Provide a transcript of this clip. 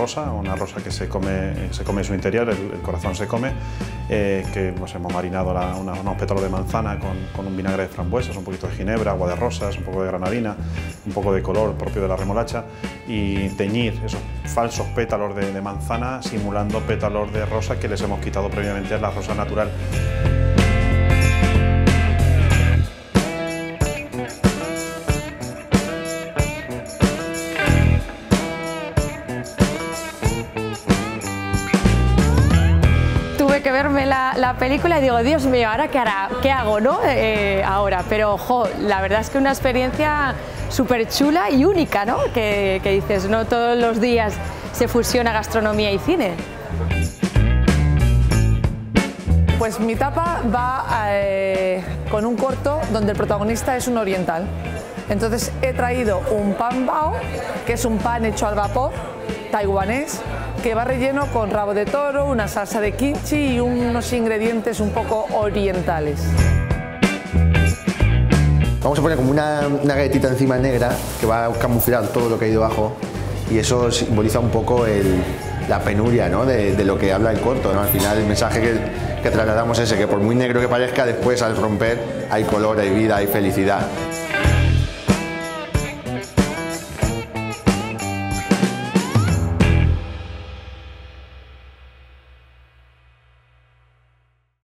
rosa, una rosa que se come, se come su interior, el, corazón se come, eh, que pues, hemos marinado unos pétalos de manzana con, un vinagre de frambuesas, un poquito de ginebra, agua de rosas, un poco de granadina, un poco de color propio de la remolacha y teñir esos falsos pétalos de, de manzana simulando pétalos de rosa que les hemos quitado previamente a la rosa natural. Que verme la, película y digo, Dios mío, ¿ahora qué, hará, qué hago no? Eh, ahora? Pero, la verdad es que una experiencia súper chula y única, ¿no? Que, dices, no todos los días se fusiona gastronomía y cine. Pues mi tapa va eh, con un corto donde el protagonista es un oriental. Entonces he traído un pan bao, que es un pan hecho al vapor, taiwanés, que va relleno con rabo de toro, una salsa de kimchi y unos ingredientes un poco orientales. Vamos a poner como una, galletita encima negra que va a camuflar todo lo que hay debajo y eso simboliza un poco la penuria ¿no? de, lo que habla el corto. ¿no? Al final el mensaje que, que trasladamos es ese, que por muy negro que parezca, después al romper hay color, hay vida, hay felicidad.